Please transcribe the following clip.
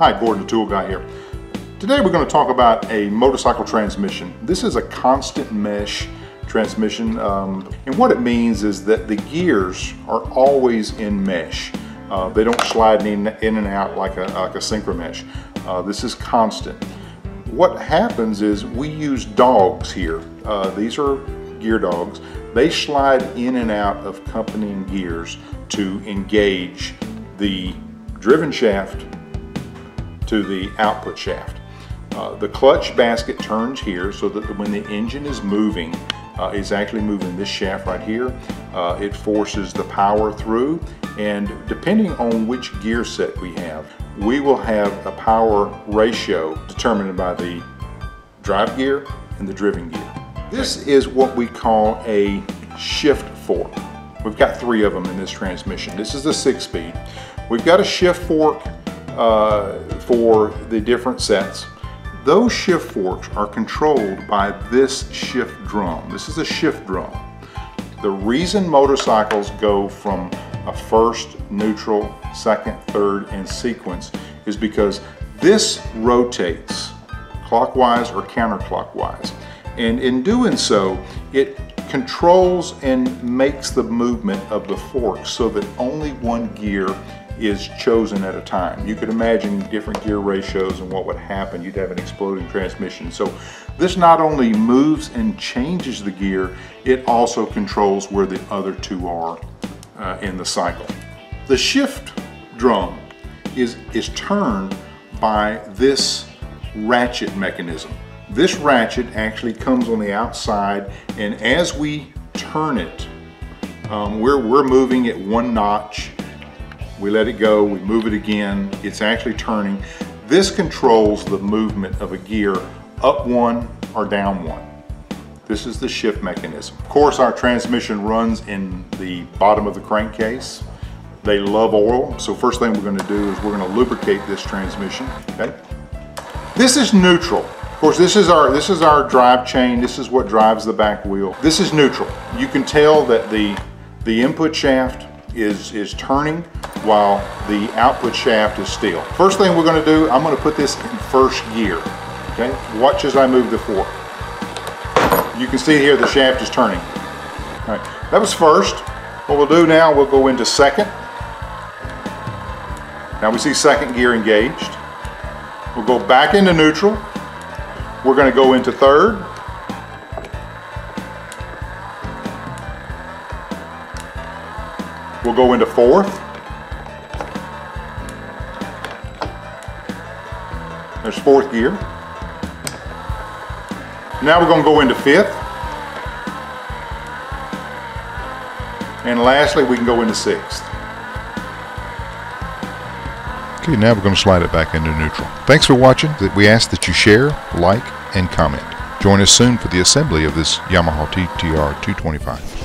Hi, Gordon the Tool Guy here. Today we're going to talk about a motorcycle transmission. This is a constant mesh transmission um, and what it means is that the gears are always in mesh. Uh, they don't slide in, in and out like a, like a synchro mesh. Uh, this is constant. What happens is we use dogs here. Uh, these are gear dogs. They slide in and out of accompanying gears to engage the driven shaft to the output shaft. Uh, the clutch basket turns here so that when the engine is moving, uh, it's actually moving this shaft right here. Uh, it forces the power through and depending on which gear set we have, we will have a power ratio determined by the drive gear and the driven gear. This is what we call a shift fork. We've got three of them in this transmission. This is the six speed. We've got a shift fork Uh, for the different sets. Those shift forks are controlled by this shift drum. This is a shift drum. The reason motorcycles go from a first, neutral, second, third, and sequence is because this rotates clockwise or counterclockwise. And in doing so, it controls and makes the movement of the fork so that only one gear is chosen at a time. You could imagine different gear ratios and what would happen. You'd have an exploding transmission. So this not only moves and changes the gear, it also controls where the other two are uh, in the cycle. The shift drum is, is turned by this ratchet mechanism. This ratchet actually comes on the outside and as we turn it, um, we're, we're moving it one notch we let it go, we move it again, it's actually turning. This controls the movement of a gear up one or down one. This is the shift mechanism. Of course, our transmission runs in the bottom of the crankcase. They love oil, so first thing we're gonna do is we're gonna lubricate this transmission, okay? This is neutral. Of course, this is our this is our drive chain. This is what drives the back wheel. This is neutral. You can tell that the the input shaft is is turning while the output shaft is still. First thing we're gonna do, I'm gonna put this in first gear, okay? Watch as I move the fork. You can see here the shaft is turning. All right, that was first. What we'll do now, we'll go into second. Now we see second gear engaged. We'll go back into neutral. We're gonna go into third. We'll go into fourth. There's fourth gear. Now we're going to go into fifth. And lastly, we can go into sixth. Okay, now we're going to slide it back into neutral. Thanks for watching. We ask that you share, like, and comment. Join us soon for the assembly of this Yamaha TTR 225.